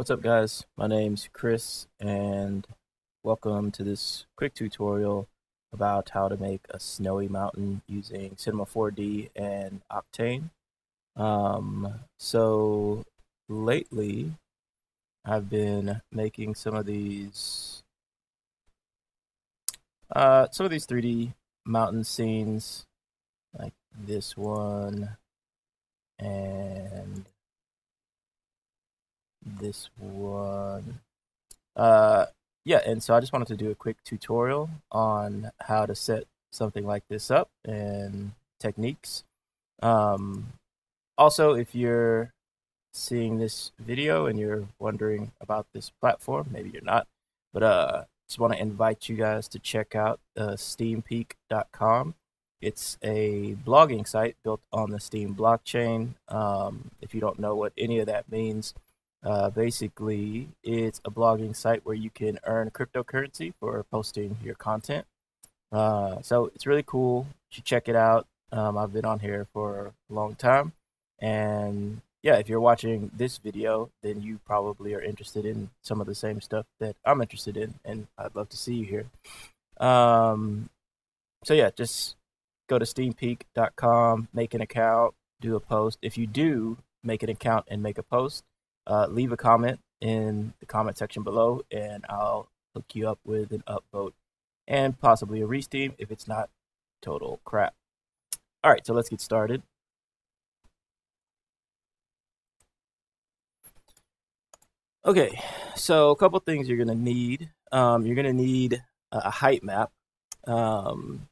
What's up guys? My name's Chris and welcome to this quick tutorial about how to make a snowy mountain using Cinema 4D and Octane. Um, so lately I've been making some of these uh, some of these 3D mountain scenes like this one and this one. Uh, yeah, and so I just wanted to do a quick tutorial on how to set something like this up and techniques. Um, also, if you're seeing this video and you're wondering about this platform, maybe you're not, but uh, just want to invite you guys to check out uh, steempeak.com. It's a blogging site built on the Steem blockchain. Um, if you don't know what any of that means, uh, basically, it's a blogging site where you can earn cryptocurrency for posting your content. Uh, so it's really cool. You should check it out. Um, I've been on here for a long time. And yeah, if you're watching this video, then you probably are interested in some of the same stuff that I'm interested in. And I'd love to see you here. Um, so yeah, just go to steempeak.com, make an account, do a post. If you do make an account and make a post, uh, leave a comment in the comment section below, and I'll hook you up with an upvote and possibly a resteem if it's not total crap. All right, so let's get started. Okay, so a couple things you're gonna need. Um, you're gonna need a height map. Um,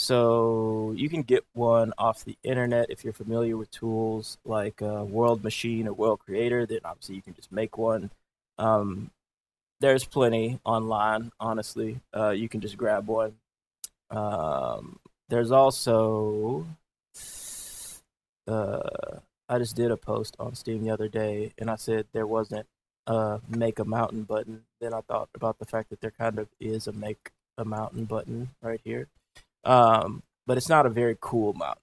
so you can get one off the internet if you're familiar with tools like uh, World Machine or World Creator. Then obviously you can just make one. Um, there's plenty online. Honestly, uh, you can just grab one. Um, there's also uh, I just did a post on Steem the other day, and I said there wasn't a make a mountain button. Then I thought about the fact that there kind of is a make a mountain button right here. Um, but it's not a very cool mountain.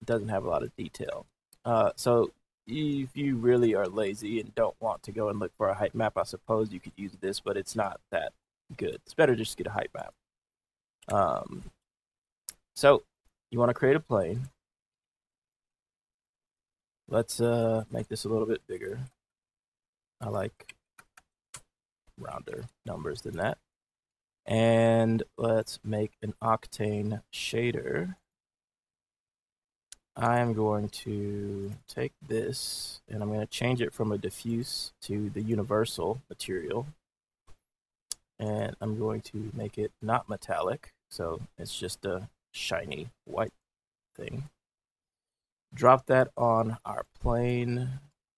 It doesn't have a lot of detail. Uh, so if you really are lazy and don't want to go and look for a height map, I suppose you could use this, but it's not that good. It's better just to get a height map. Um, so you want to create a plane. Let's uh, make this a little bit bigger. I like rounder numbers than that. And let's make an octane shader. I'm going to take this and I'm going to change it from a diffuse to the universal material. And I'm going to make it not metallic, so it's just a shiny white thing. Drop that on our plane.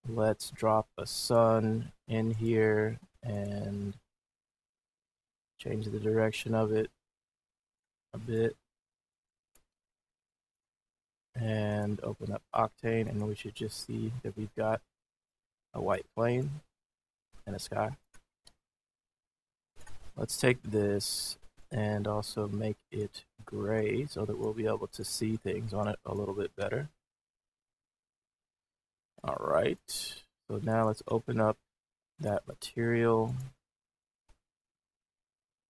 Let's drop a sun in here and change the direction of it a bit and open up Octane and we should just see that we've got a white plane and a sky. Let's take this and also make it gray so that we'll be able to see things on it a little bit better. All right, so now let's open up that material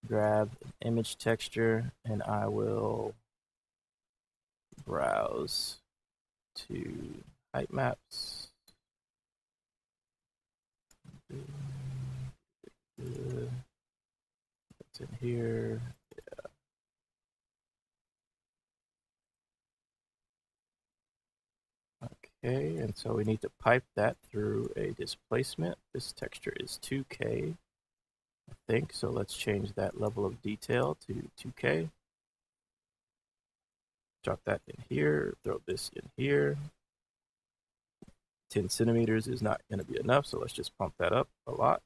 grab image texture and I will browse to height maps. It's in here. Yeah. Okay, and so we need to pipe that through a displacement. This texture is 2K. Think. So let's change that level of detail to 2K. Drop that in here, throw this in here. 10 centimeters is not going to be enough, so let's just pump that up a lot.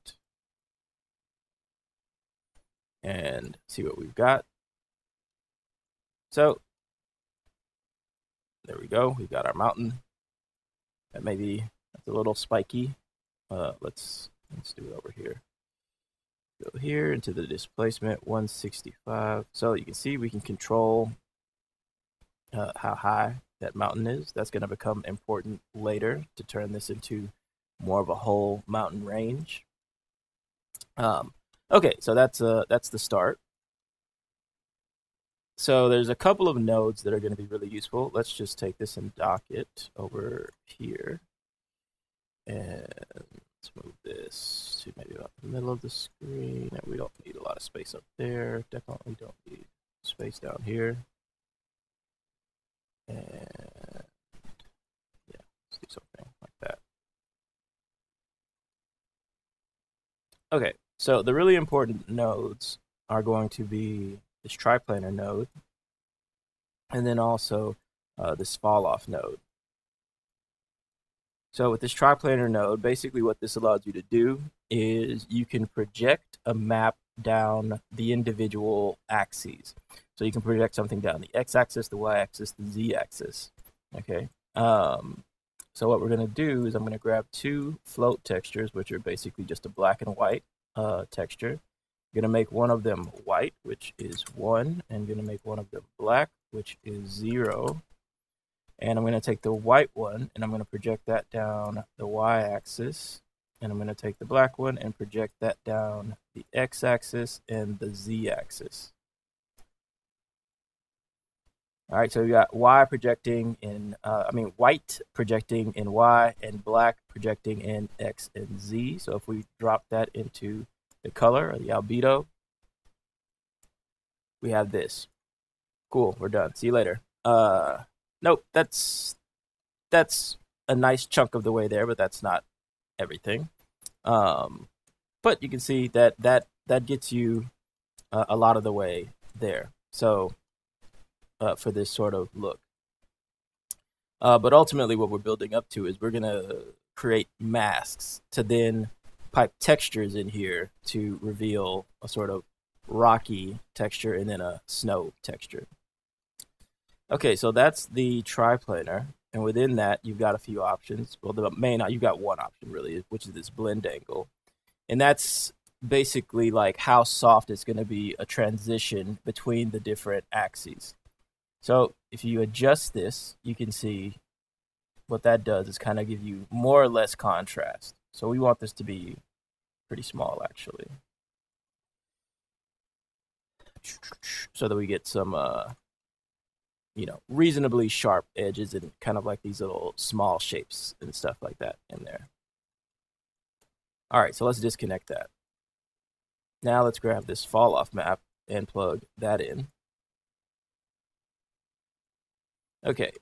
And see what we've got. So, there we go. We've got our mountain. That maybe that's a little spiky. Uh, let's let's do it over here go here into the displacement 165 so you can see we can control uh, how high that mountain is that's going to become important later to turn this into more of a whole mountain range. Um, okay, so that's uh that's the start. So there's a couple of nodes that are going to be really useful. Let's just take this and dock it over here. And let's move this to maybe about the middle of the screen. And we don't need a lot of space up there. Definitely don't need space down here. And yeah, let's do something like that. Okay, so the really important nodes are going to be this triplanar node, and then also uh, this fall off node. So with this triplanar node, basically what this allows you to do is you can project a map down the individual axes. So you can project something down the x-axis, the y-axis, the z-axis. Okay. Um, so what we're going to do is I'm going to grab two float textures, which are basically just a black and white uh, texture. I'm going to make one of them white, which is 1, and I'm going to make one of them black, which is 0. And I'm going to take the white one and I'm going to project that down the y-axis. And I'm going to take the black one and project that down the x-axis and the z-axis. All right, so we got y projecting in, uh, I mean, white projecting in y and black projecting in x and z. So if we drop that into the color or the albedo, we have this. Cool, we're done. See you later. Uh, nope, that's that's a nice chunk of the way there, but that's not everything. Um, but you can see that that that gets you uh, a lot of the way there. So uh, for this sort of look. Uh, but ultimately, what we're building up to is we're gonna create masks to then pipe textures in here to reveal a sort of rocky texture and then a snow texture. Okay, so that's the triplanar. And within that, you've got a few options. Well, the main, you've got one option really, which is this blend angle. And that's basically like how soft it's going to be a transition between the different axes. So if you adjust this, you can see what that does is kind of give you more or less contrast. So we want this to be pretty small actually. So that we get some uh, you know, reasonably sharp edges and kind of like these little small shapes and stuff like that in there. All right, so let's disconnect that. Now let's grab this fall off map and plug that in. Okay,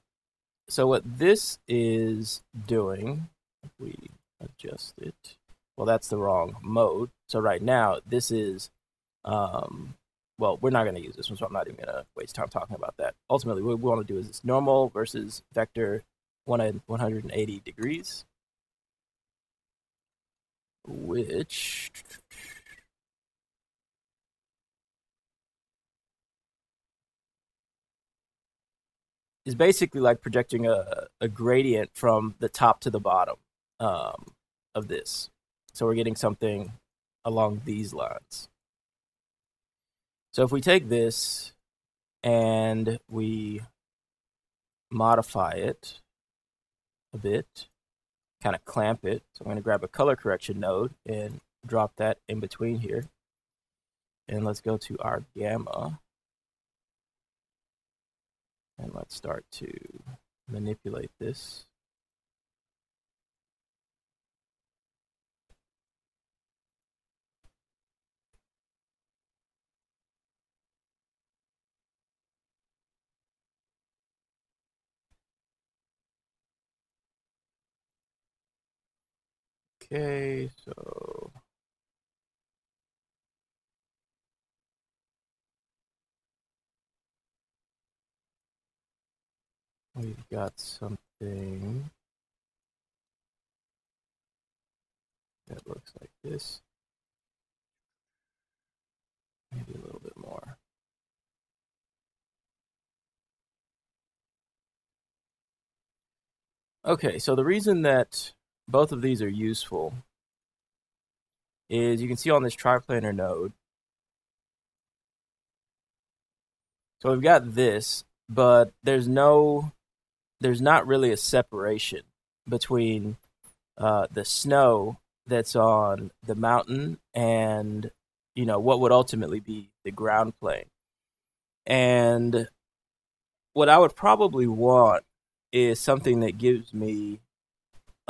so what this is doing, if we adjust it, well, that's the wrong mode. So right now, this is um, well, we're not going to use this one, so I'm not even going to waste time talking about that. Ultimately, what we want to do is this normal versus vector 180 degrees, which is basically like projecting a, a gradient from the top to the bottom um, of this. So we're getting something along these lines. So if we take this and we modify it a bit, kind of clamp it. So I'm going to grab a color correction node and drop that in between here. And let's go to our gamma. And let's start to manipulate this. Okay, so we've got something that looks like this. Maybe a little bit more. Okay, so the reason that both of these are useful is you can see on this triplanar node. So we've got this, but there's no, there's not really a separation between uh, the snow that's on the mountain and you know what would ultimately be the ground plane. And what I would probably want is something that gives me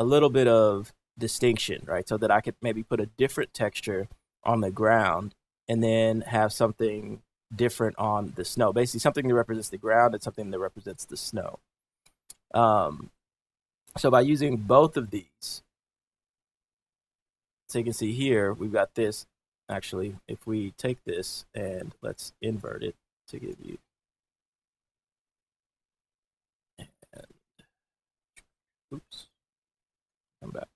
a little bit of distinction, right? So that I could maybe put a different texture on the ground and then have something different on the snow. Basically, something that represents the ground and something that represents the snow. Um, so by using both of these, so you can see here, we've got this. Actually, if we take this and let's invert it to give you. And, oops. Come back.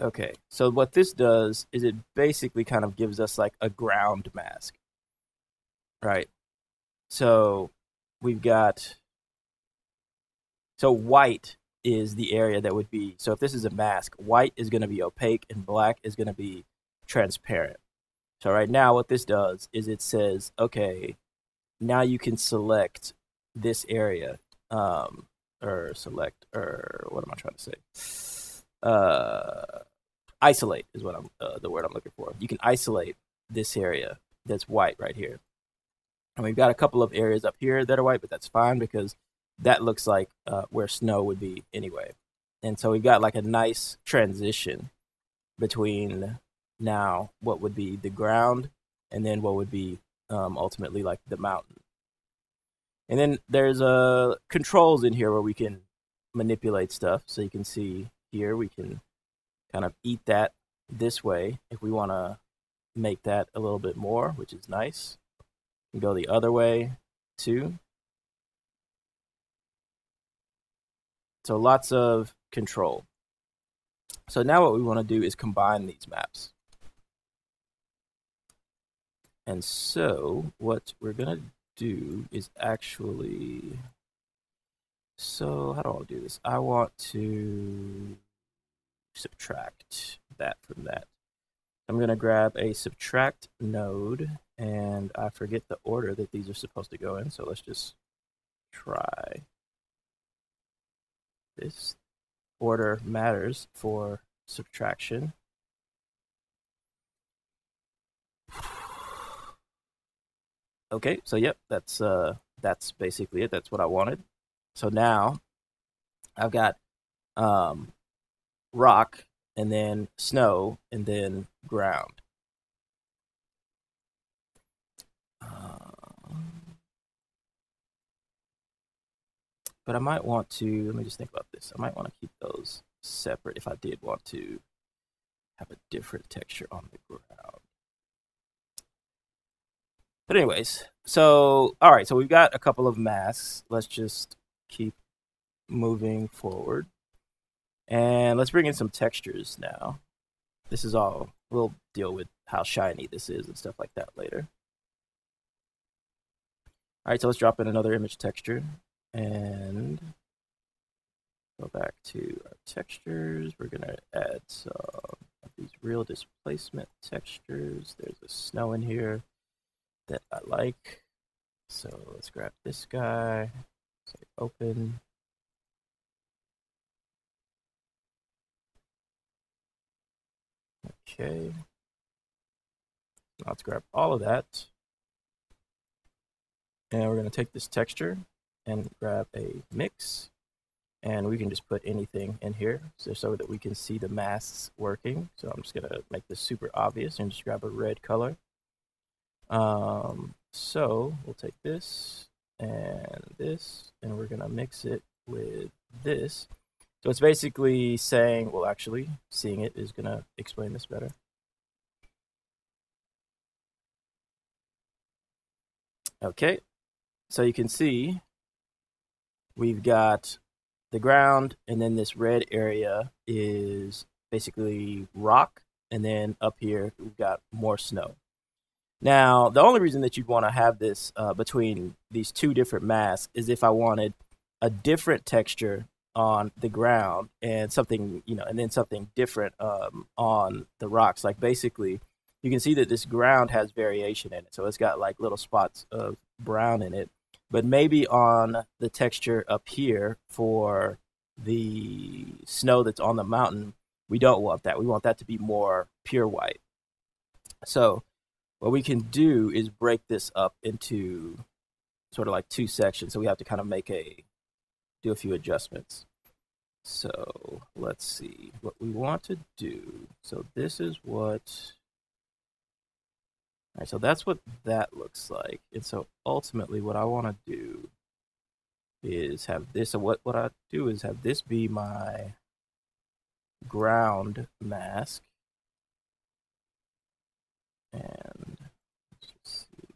Okay, so what this does is it basically kind of gives us like a ground mask, right? So we've got, so white is the area that would be, so if this is a mask, white is going to be opaque and black is going to be transparent. So right now what this does is it says, okay, now you can select this area, um, or select, or what am I trying to say? Uh, isolate is what I'm uh, the word I'm looking for. You can isolate this area that's white right here. And we've got a couple of areas up here that are white, but that's fine because that looks like uh, where snow would be anyway. And so we've got like a nice transition between now what would be the ground and then what would be um, ultimately like the mountain. And then there's uh, controls in here where we can manipulate stuff. So you can see here we can kind of eat that this way if we want to make that a little bit more, which is nice. We go the other way too. So lots of control. So now what we want to do is combine these maps. And so what we're going to do is actually, so how do I do this? I want to subtract that from that. I'm going to grab a subtract node, and I forget the order that these are supposed to go in, so let's just try. This order matters for subtraction. Okay, so yep, that's uh that's basically it. That's what I wanted. So now I've got um rock and then snow and then ground. Uh, but I might want to, let me just think about this. I might want to keep those separate if I did want to have a different texture on the ground. But anyways, so, all right, so we've got a couple of masks. Let's just keep moving forward. And let's bring in some textures now. This is all, we'll deal with how shiny this is and stuff like that later. All right, so let's drop in another image texture and go back to our textures. We're gonna add some of these real displacement textures. There's a snow in here that I like. So let's grab this guy, say open, Okay. Let's grab all of that. And we're going to take this texture and grab a mix. And we can just put anything in here so, so that we can see the masks working. So I'm just to make this super obvious and just grab a red color. Um, so we'll take this and this, and we're to mix it with this. So it's basically saying, well, actually, seeing it is to explain this better. Okay, so you can see we've got the ground, and then this red area is basically rock, and then up here we've got more snow. Now, the only reason that you'd want to have this uh, between these two different masks is if I wanted a different texture on the ground and something you know and then something different um, on the rocks. Like basically you can see that this ground has variation in it. So it's got like little spots of brown in it but maybe on the texture up here for the snow that's on the mountain we don't want that we want that to be more pure white so what we can do is break this up into sort of like two sections so we have to kind of make a do a few adjustments. So let's see what we want to do. So this is what, all right, so that's what that looks like. And so ultimately what I want to do is have this, so what, what I do is have this be my ground mask. And let's just see.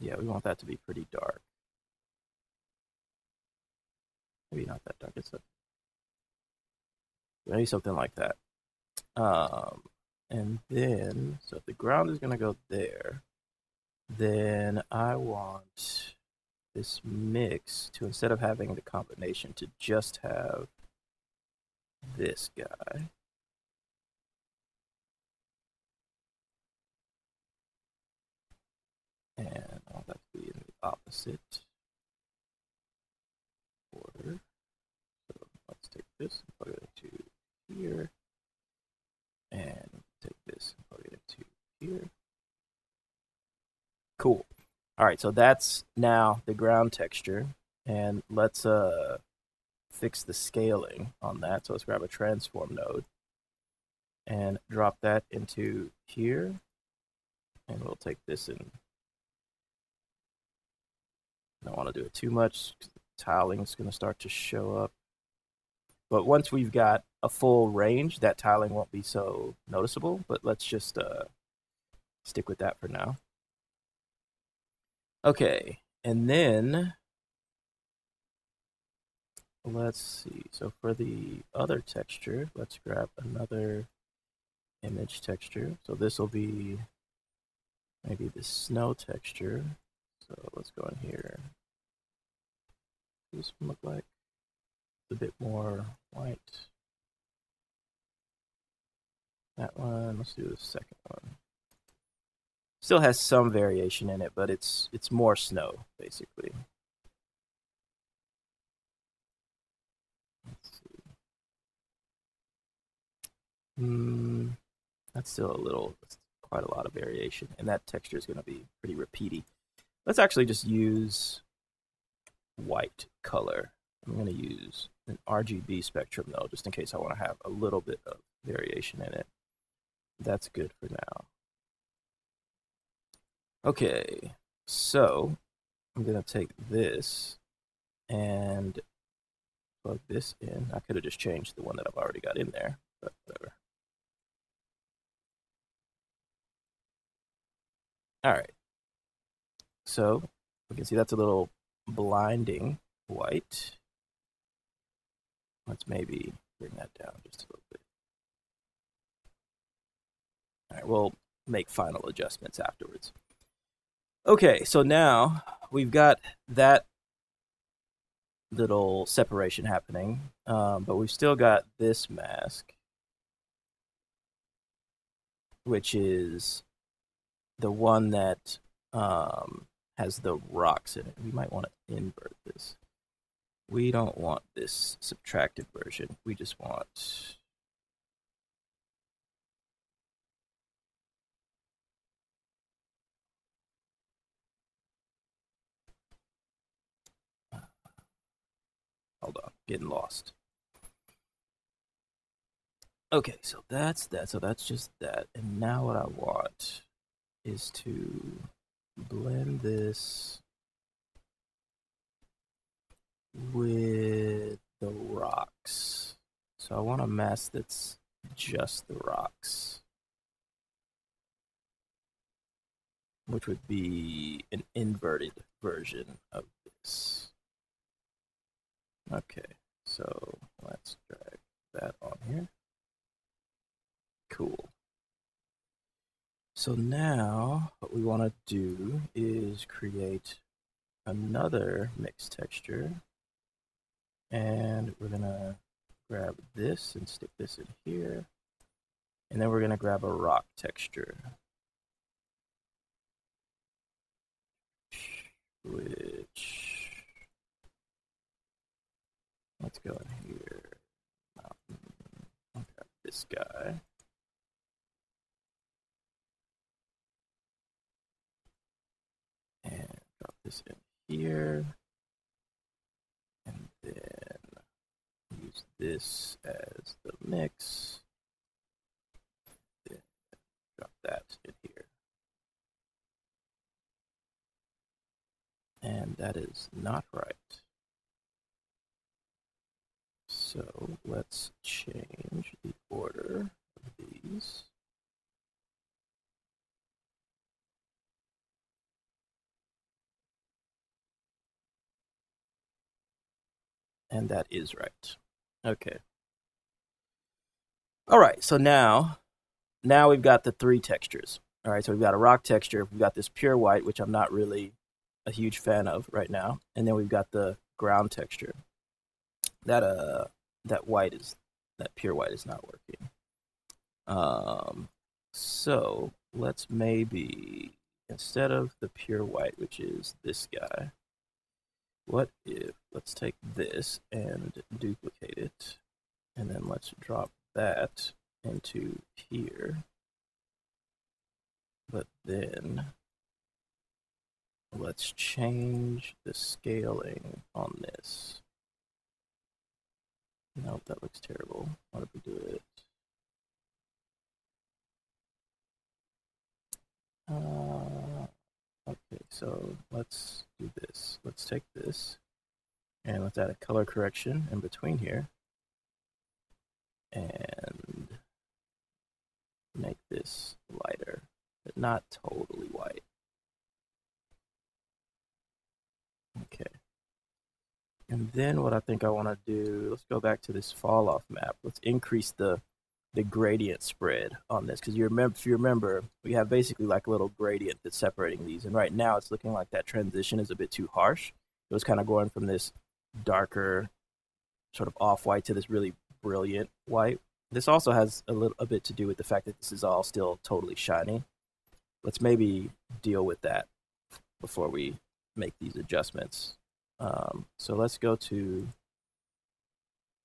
Yeah, we want that to be pretty dark. Maybe not that dark. It's a, maybe something like that. Um, and then, so if the ground is going to go there, then I want this mix to, instead of having the combination, to just have this guy. And I want that to be in the opposite order. So let's take this and plug it into here. And take this and plug it into here. Cool. All right, so that's now the ground texture. And let's uh, fix the scaling on that. So let's grab a transform node and drop that into here. And we'll take this and I don't want to do it too much. Tiling is going to start to show up. But once we've got a full range, that tiling won't be so noticeable. But let's just uh, stick with that for now. Okay, and then let's see. So for the other texture, let's grab another image texture. So this will be maybe the snow texture. So let's go in here. This one look like? A bit more white. That one, let's do the second one. Still has some variation in it, but it's it's more snow, basically. Hmm, that's still a little, quite a lot of variation, and that texture is going to be pretty repeaty. Let's actually just use white color. I'm going to use an RGB spectrum though, just in case I want to have a little bit of variation in it. That's good for now. Okay, so I'm to take this and plug this in. I could have just changed the one that I've already got in there, but whatever. All right. So we can see that's a little blinding white. Let's maybe bring that down just a little bit. All right, we'll make final adjustments afterwards. Okay, so now we've got that little separation happening, um, but we've still got this mask, which is the one that um, has the rocks in it. We might want to invert this. We don't want this subtracted version. We just want Hold on, getting lost. Okay, so that's that. So that's just that. And now what I want is to blend this with the rocks. So I want a mask that's just the rocks. Which would be an inverted version of this. Okay, so let's drag that on here. Cool. So now what we want to do is create another mix texture. And we're gonna grab this and stick this in here. And then we're gonna grab a rock texture. Which, let's go in here. I'll grab this guy. And drop this in here. And then use this as the mix. Then drop that in here. And that is not right. So let's change the order of these. And that is right. Okay. All right, so now, now we've got the three textures. All right, so we've got a rock texture, we've got this pure white, which I'm not really a huge fan of right now, and then we've got the ground texture. That uh, that white is that pure white is not working. Um, so let's maybe instead of the pure white, which is this guy, what if, let's take this and duplicate it, and then let's drop that into here. But then let's change the scaling on this. Nope, that looks terrible. What if we do it? Uh, okay, so let's do this. Let's take this and let's add a color correction in between here and make this lighter, but not totally white. Okay. And then what I think I want to do, let's go back to this fall off map. Let's increase the the gradient spread on this because you remember if you remember we have basically like a little gradient that's separating these. And right now it's looking like that transition is a bit too harsh. It was kind of going from this darker sort of off white to this really brilliant white. This also has a little a bit to do with the fact that this is all still totally shiny. Let's maybe deal with that before we make these adjustments um, so let's go to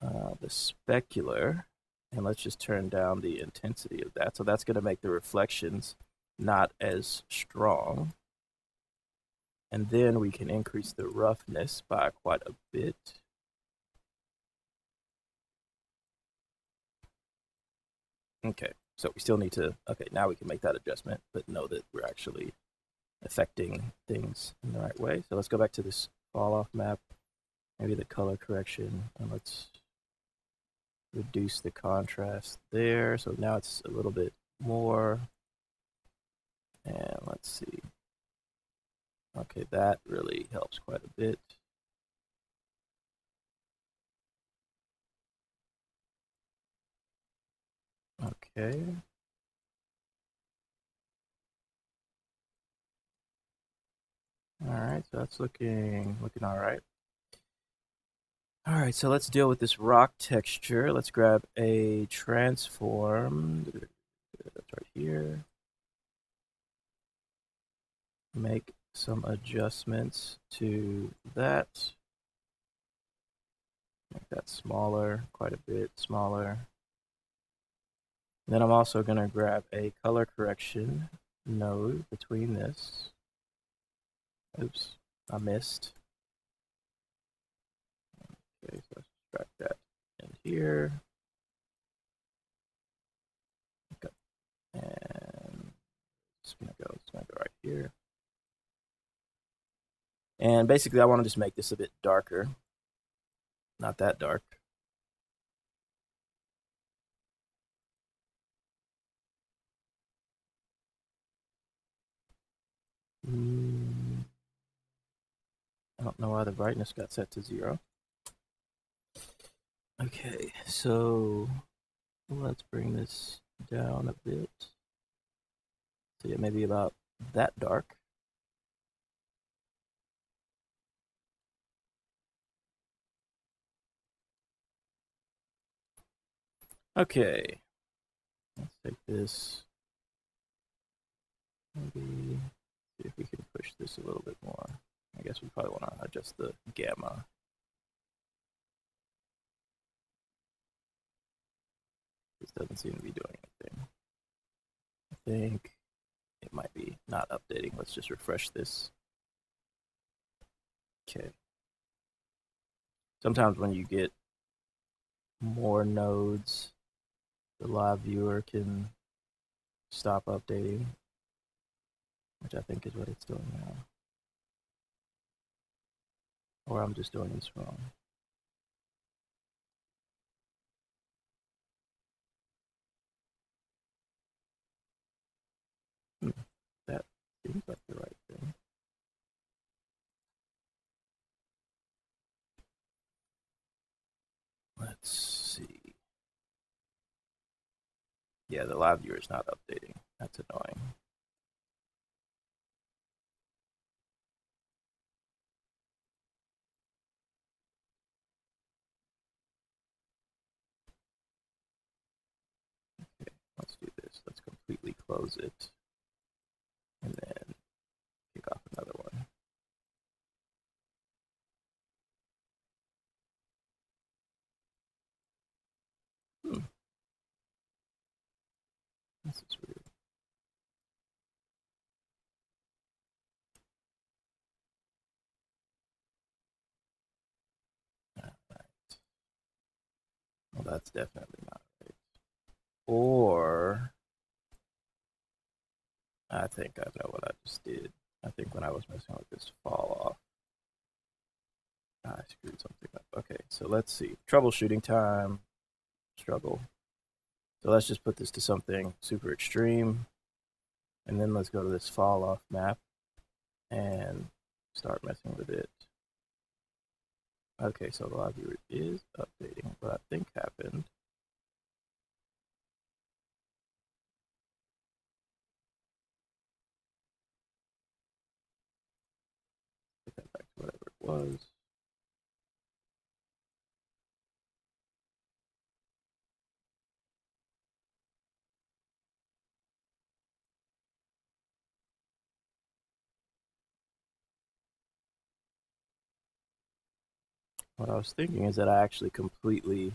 uh, the specular and let's just turn down the intensity of that. So that's going to make the reflections not as strong. And then we can increase the roughness by quite a bit. Okay, so we still need to, okay, now we can make that adjustment, but know that we're actually affecting things in the right way. So let's go back to this fall off map, maybe the color correction, and let's reduce the contrast there. So now it's a little bit more. And let's see. Okay, that really helps quite a bit. Okay. All right, so that's looking looking all right. All right, so let's deal with this rock texture. Let's grab a transform. That's right here. Make some adjustments to that. Make that smaller, quite a bit smaller. And then I'm also going to grab a color correction node between this. Oops, I missed. Okay, so let's drag that in here. Okay. And it's gonna go, it's gonna go right here. And basically I want to just make this a bit darker. Not that dark. Mm. I don't know why the brightness got set to zero. Okay, so let's bring this down a bit. So it may be about that dark. Okay, let's take this. Maybe see if we can push this a little bit more. I guess we probably want to adjust the gamma. This doesn't seem to be doing anything. I think it might be not updating. Let's just refresh this. Okay. Sometimes when you get more nodes, the live viewer can stop updating, which I think is what it's doing now. Or I'm just doing this wrong. Hmm. That seems like the right thing. Let's see. Yeah, the live viewer is not updating. That's annoying. Okay, let's do this. Let's completely close it and then kick off another one. Hmm. This is weird. All right. Well, that's definitely not right. Or I think I know what I just did. I think when I was messing with this fall off, I screwed something up. Okay, so let's see. Troubleshooting time, struggle. So let's just put this to something super extreme. And then let's go to this fall off map and start messing with it. Okay, so the viewer is updating. What I think happened put that back to whatever it was. What I was thinking is that I actually completely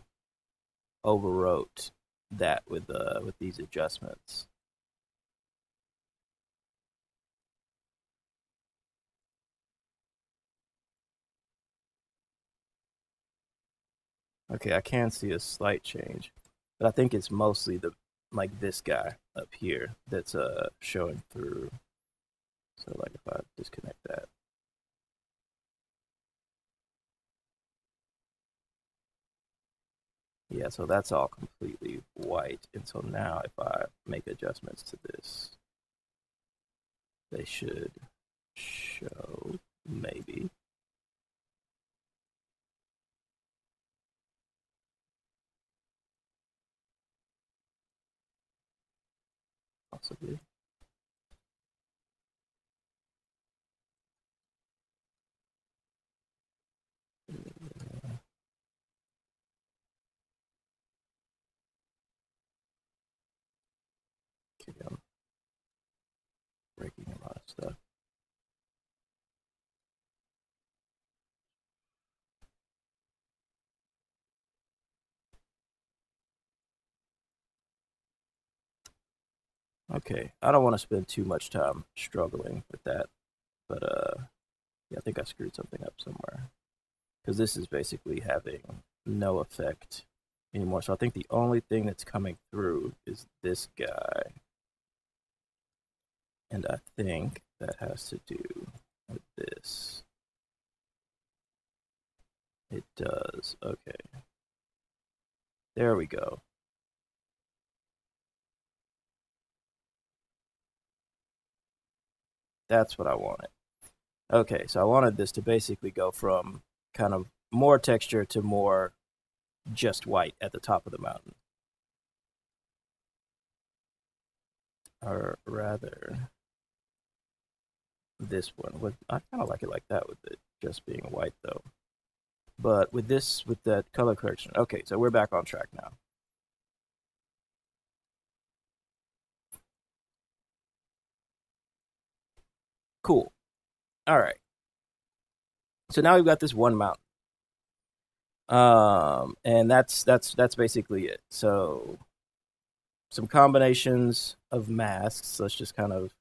overwrote that with uh with these adjustments. Okay, I can see a slight change, but I think it's mostly the like this guy up here that's uh showing through. So like if I disconnect that. Yeah, so that's all completely white. And so now if I make adjustments to this, they should show maybe. Possibly. Okay, I'm breaking a lot of stuff. Okay, I don't want to spend too much time struggling with that, but uh, yeah, I think I screwed something up somewhere because this is basically having no effect anymore. So I think the only thing that's coming through is this guy, and I think that has to do with this. It does. Okay. There we go. That's what I wanted. Okay, so I wanted this to basically go from kind of more texture to more just white at the top of the mountain. Or rather, this one. With I kind of like it like that with it just being white though. But with this, with that color correction, okay, so we're back on track now. Cool. All right. So now we've got this one mountain. Um, and that's that's that's basically it. So some combinations of masks. Let's just kind of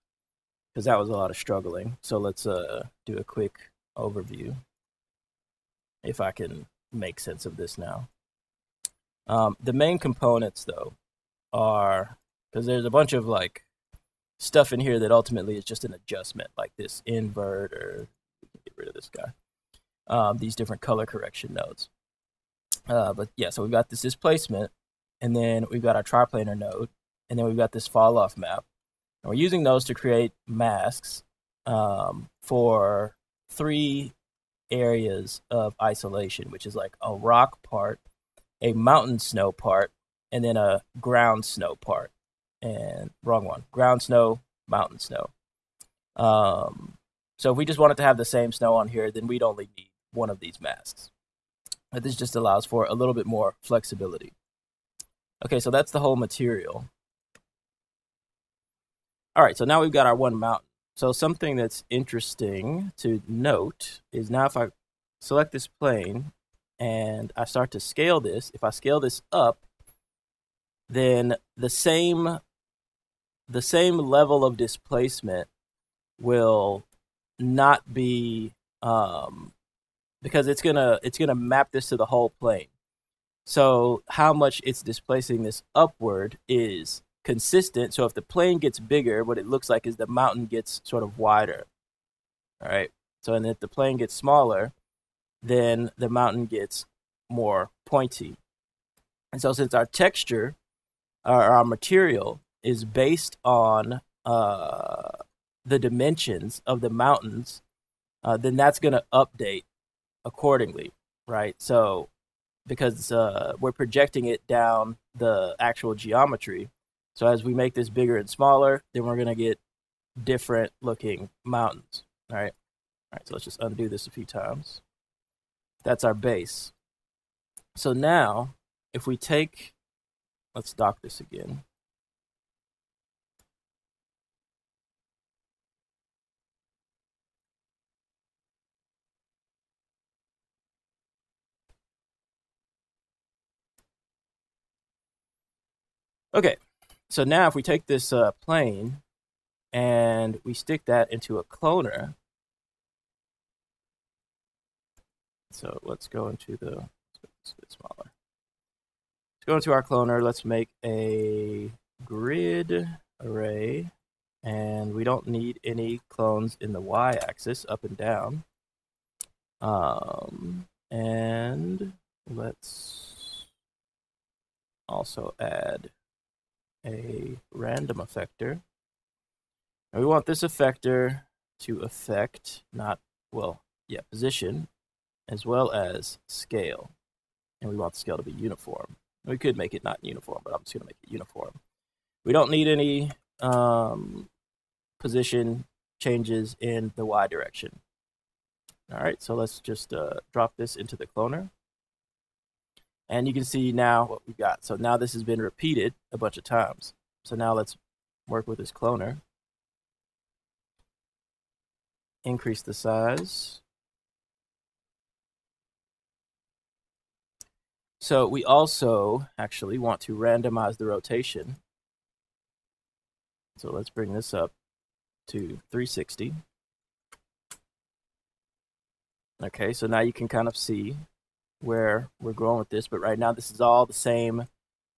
because that was a lot of struggling. So let's uh do a quick overview. If I can make sense of this now. Um, the main components though are because there's a bunch of like stuff in here that ultimately is just an adjustment, like this invert or get rid of this guy. Um, these different color correction nodes. Uh, but yeah, so we've got this displacement, and then we've got our triplanar node, and then we've got this fall off map. And we're using those to create masks um, for three areas of isolation, which is like a rock part, a mountain snow part, and then a ground snow part. And wrong one, ground snow, mountain snow. Um, so if we just wanted to have the same snow on here, then we'd only need one of these masks. But this just allows for a little bit more flexibility. Okay, so that's the whole material. All right, so now we've got our one mountain. So something that's interesting to note is now if I select this plane and I start to scale this, if I scale this up, then the same the same level of displacement will not be um, because it's gonna it's gonna map this to the whole plane. So how much it's displacing this upward is consistent. So if the plane gets bigger, what it looks like is the mountain gets sort of wider. All right. So and if the plane gets smaller, then the mountain gets more pointy. And so since our texture, our, our material is based on uh, the dimensions of the mountains, uh, then that's going to update accordingly, right? So because uh, we're projecting it down the actual geometry. So as we make this bigger and smaller, then we're going to get different looking mountains, all right? All right, so let's just undo this a few times. That's our base. So now, if we take, let's dock this again. Okay, so now if we take this uh, plane and we stick that into a cloner, so let's go into the, let's get smaller. Let's go into our cloner, let's make a grid array, and we don't need any clones in the y-axis, up and down. Um, and let's also add a random effector. And we want this effector to affect, not, well, yeah, position, as well as scale. And we want the scale to be uniform. We could make it not uniform, but I'm just going to make it uniform. We don't need any um, position changes in the y direction. All right, so let's just uh, drop this into the cloner. And you can see now what we've got. So now this has been repeated a bunch of times. So now let's work with this cloner. Increase the size. So we also actually want to randomize the rotation. So let's bring this up to 360. Okay, so now you can kind of see where we're going with this, but right now this is all the same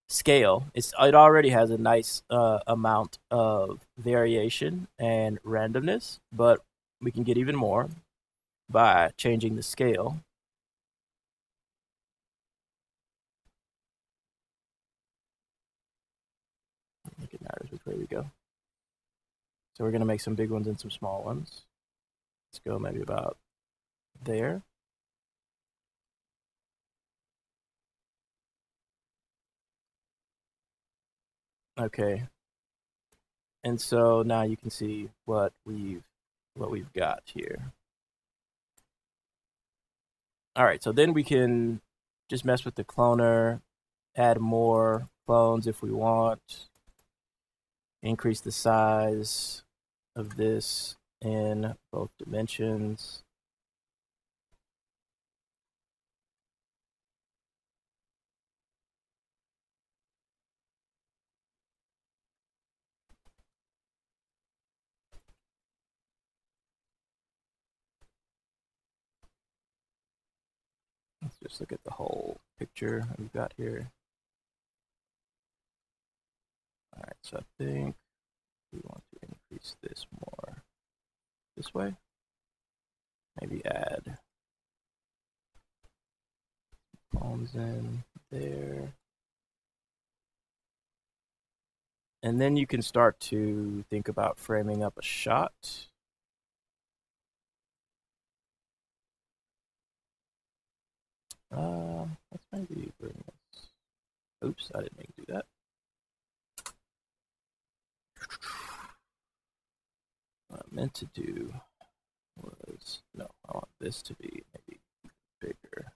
scale. It's it already has a nice uh, amount of variation and randomness, but we can get even more by changing the scale. I think it matters which way we go. So we're going to make some big ones and some small ones. Let's go maybe about there. Okay. And so now you can see what we've what we've got here. All right, so then we can just mess with the cloner, add more clones if we want, increase the size of this, in both dimensions. Let's just look at the whole picture we've got here. All right, so I think we want to increase this more this way. Maybe add palms in there. And then you can start to think about framing up a shot. Uh, let's maybe bring this. Oops, I didn't mean to do that. What I meant to do was no, I want this to be maybe bigger,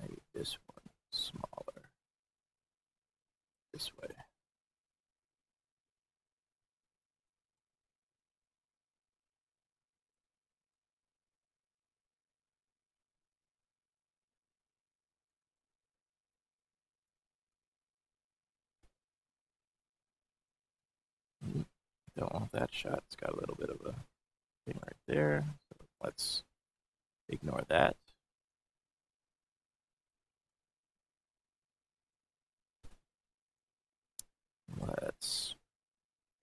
maybe this one smaller. This way. Don't want that shot. It's got a little bit of a thing right there. So let's ignore that. Let's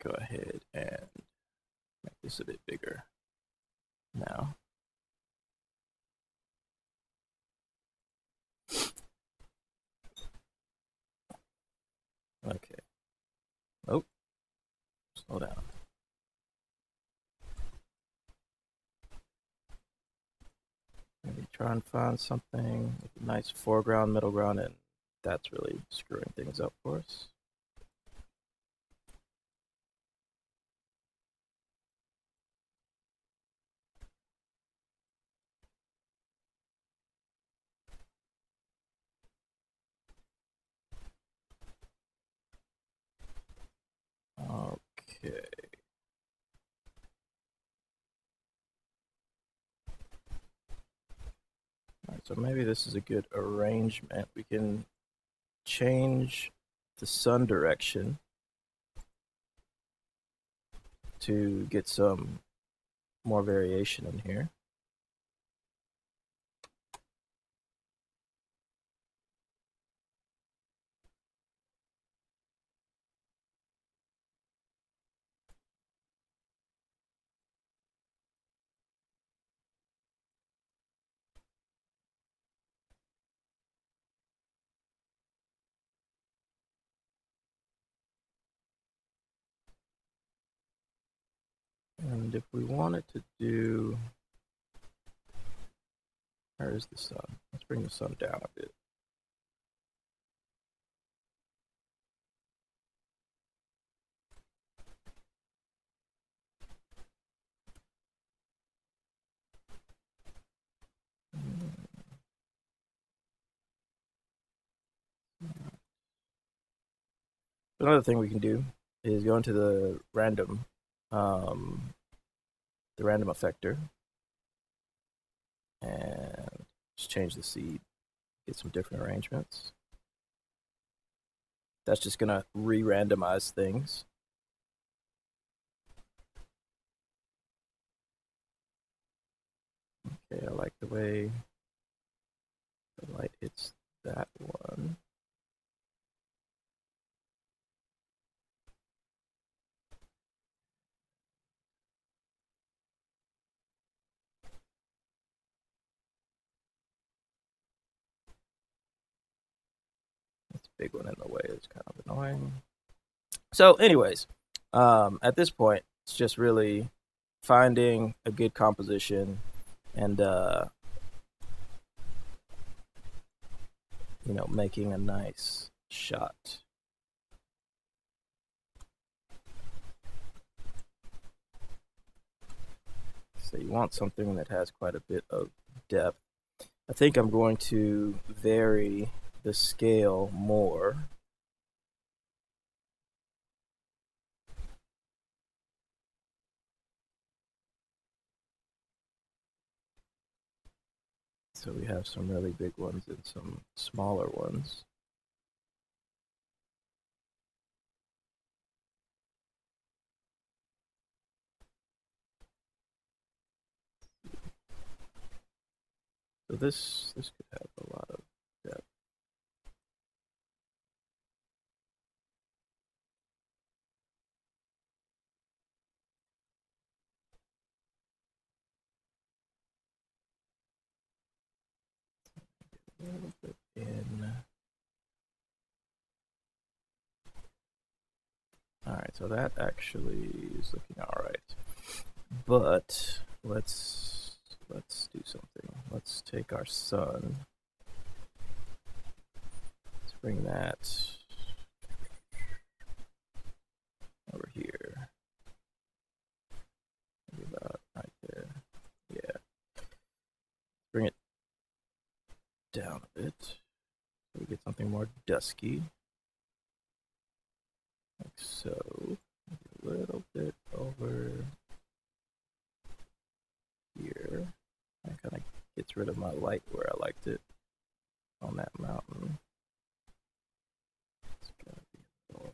go ahead and make this a bit bigger now. Okay. Oh, slow down. Maybe try and find something nice foreground, middle ground, and that's really screwing things up for us. Okay. So maybe this is a good arrangement. We can change the sun direction to get some more variation in here. And if we wanted to do, where is the sun? Let's bring the sun down a bit. Another thing we can do is go into the random um, the random effector and just change the seed, get some different arrangements. That's just gonna re-randomize things. Okay, I like the way the light hits that one. Big one in the way is kind of annoying. So, anyways, um, at this point, it's just really finding a good composition and uh, you know making a nice shot. So you want something that has quite a bit of depth. I think I'm going to vary the scale more. So we have some really big ones and some smaller ones. So this this could have a lot of In. Alright, so that actually is looking alright. But let's let's do something. Let's take our sun. Let's bring that over here. Maybe about right there. Yeah. Bring it down a bit. So we get something more dusky. Like so. A little bit over here. That kind of gets rid of my light where I liked it on that mountain. It's gotta be a little,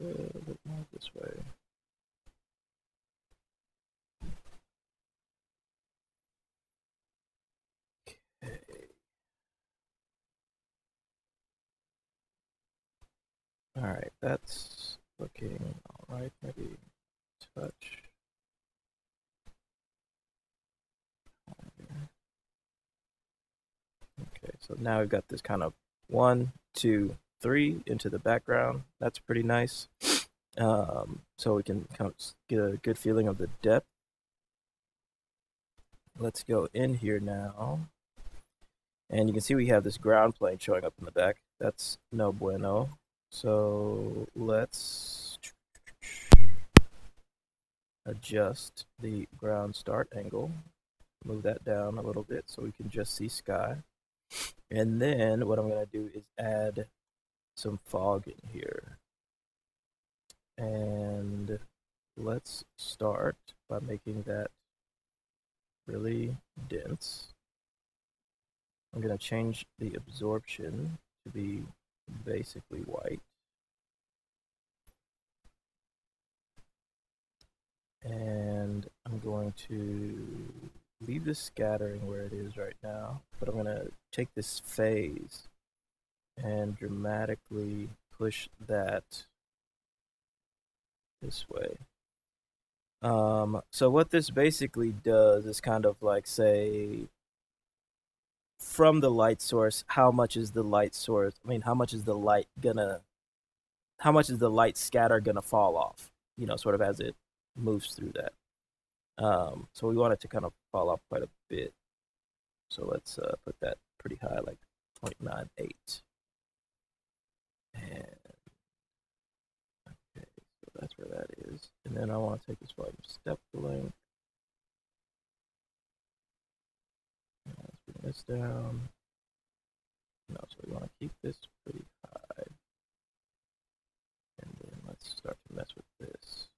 a little bit more this way. Okay. All right, that's looking all right. Maybe touch. Okay, so now we've got this kind of one, two, three into the background. That's pretty nice. Um, so we can kind of get a good feeling of the depth. Let's go in here now. And you can see we have this ground plane showing up in the back. That's no bueno. So let's adjust the ground start angle. Move that down a little bit so we can just see sky. And then what I'm going to do is add some fog in here. And let's start by making that really dense. I'm going to change the absorption to be basically white. And I'm going to leave the scattering where it is right now, but I'm going to take this phase and dramatically push that this way. Um, so what this basically does is kind of like say from the light source, how much is the light source? I mean, how much is the light gonna, how much is the light scatter gonna fall off? You know, sort of as it moves through that. Um, so we want it to kind of fall off quite a bit. So let's uh, put that pretty high, like 0.98. And okay, so that's where that is. And then I want to take this volume step length. This down. No, so we want to keep this pretty high. And then let's start to mess with this.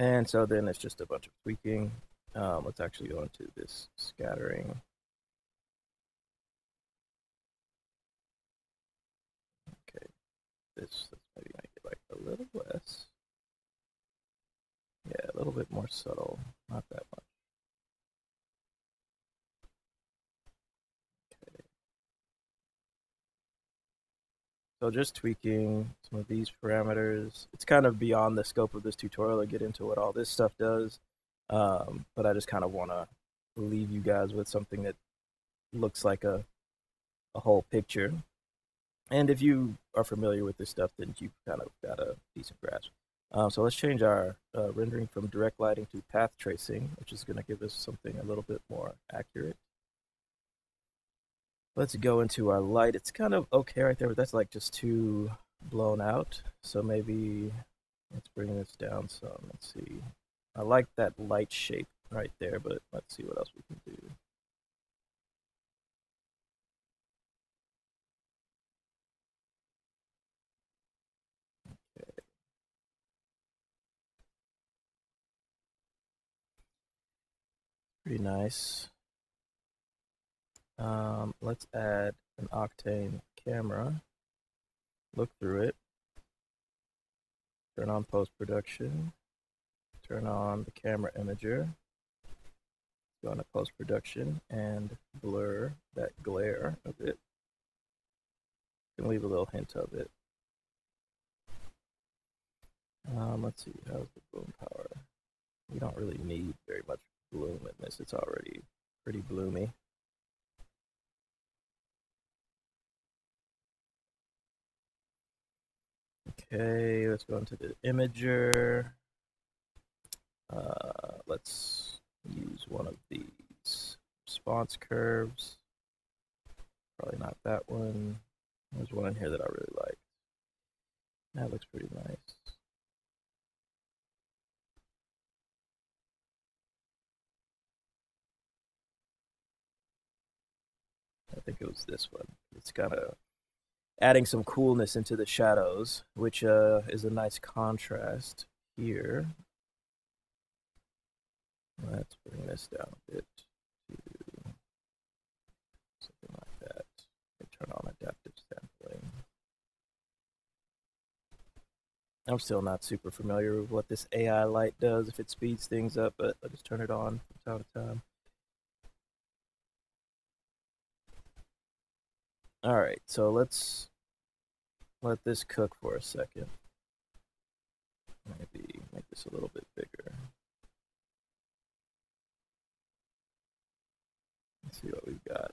And so then it's just a bunch of tweaking. Um, let's actually go into this scattering. Okay, this, let's maybe like a little less. Yeah, a little bit more subtle, not that much. So just tweaking some of these parameters. It's kind of beyond the scope of this tutorial to get into what all this stuff does. Um, but I just kind of want to leave you guys with something that looks like a, a whole picture. And if you are familiar with this stuff, then you've kind of got a decent grasp. Um, so let's change our uh, rendering from direct lighting to path tracing, which is going to give us something a little bit more accurate. Let's go into our light. It's kind of okay right there, but that's like just too blown out. So maybe let's bring this down some. Let's see. I like that light shape right there, but let's see what else we can do. Pretty nice. Um, let's add an Octane camera. Look through it. Turn on post-production. Turn on the camera imager. Go into post-production and blur that glare a bit. Can leave a little hint of it. Um, let's see, how's the bloom power? We don't really need very much bloom in this. It's already pretty bloomy. Okay, let's go into the imager. Uh, let's use one of these response curves. Probably not that one. There's one in here that I really like. That looks pretty nice. I think it was this one. It's got of adding some coolness into the shadows, which uh, is a nice contrast here. Let's bring this down a bit to something like that. turn on adaptive sampling. I'm still not super familiar with what this AI light does, if it speeds things up, but I'll just turn it on from time to time. All right, so let's let this cook for a second. Maybe make this a little bit bigger. Let's see what we've got.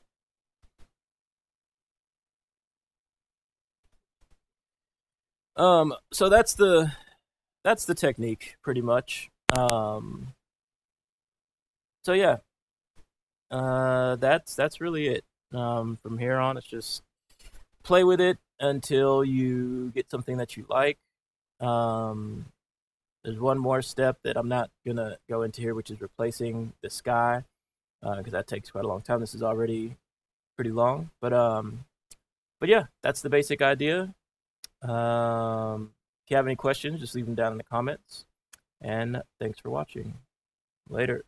Um, so that's the that's the technique pretty much. Um, so yeah, uh, that's that's really it. Um, from here on, it's just play with it until you get something that you like. Um, there's one more step that I'm not gonna go into here, which is replacing the sky, because uh, that takes quite a long time. This is already pretty long, but um, but yeah, that's the basic idea. Um, if you have any questions, just leave them down in the comments. And thanks for watching. Later.